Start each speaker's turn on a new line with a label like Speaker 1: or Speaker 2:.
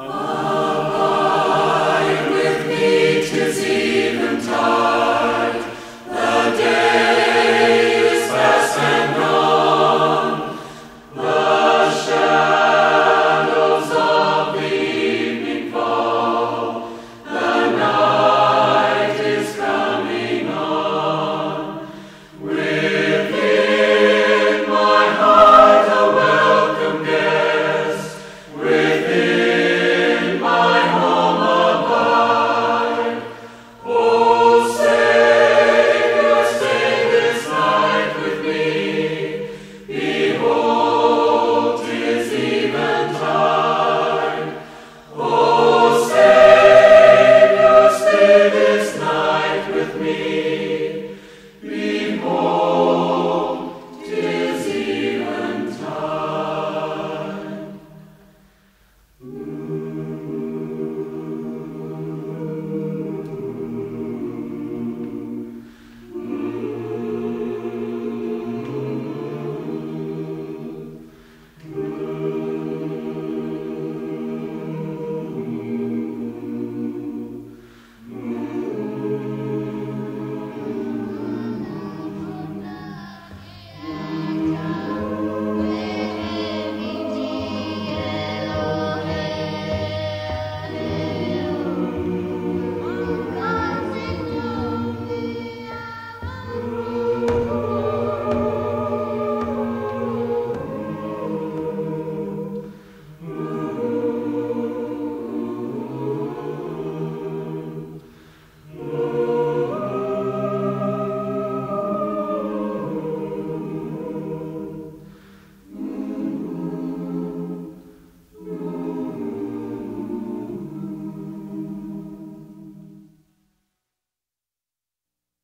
Speaker 1: Amen.